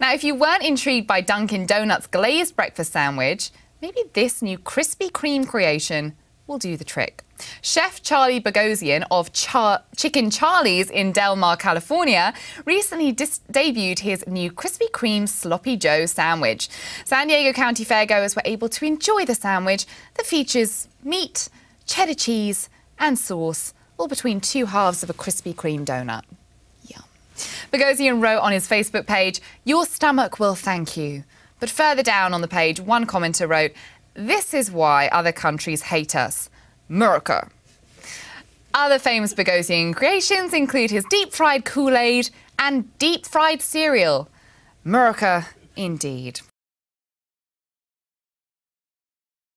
Now, if you weren't intrigued by Dunkin' Donuts' glazed breakfast sandwich, maybe this new Krispy Kreme creation will do the trick. Chef Charlie Boghosian of Char Chicken Charlie's in Del Mar, California, recently debuted his new Krispy Kreme Sloppy Joe sandwich. San Diego County Fairgoers were able to enjoy the sandwich that features meat, cheddar cheese, and sauce, all between two halves of a Krispy Kreme donut. Boghosian wrote on his Facebook page, Your stomach will thank you. But further down on the page, one commenter wrote, This is why other countries hate us. America. Other famous Boghosian creations include his deep fried Kool Aid and deep fried cereal. America, indeed.